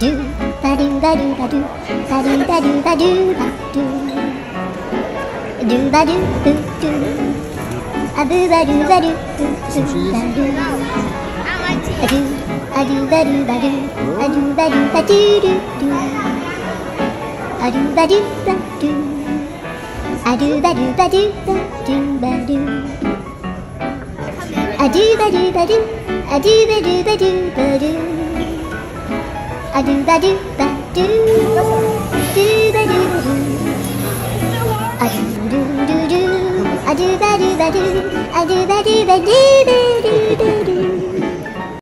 do ba do ba do ba do ba do ba do ba do ba do do ba do do do a boo ba do ba do do do ba do a do a do ba do ba do a do ba do ba do do do a do ba do ba do a do ba do ba do ba do ba do a do ba do ba do a do ba do ba do ba do a do ba do ba do do ba do do a do do do do a do ba do ba do a do ba do ba do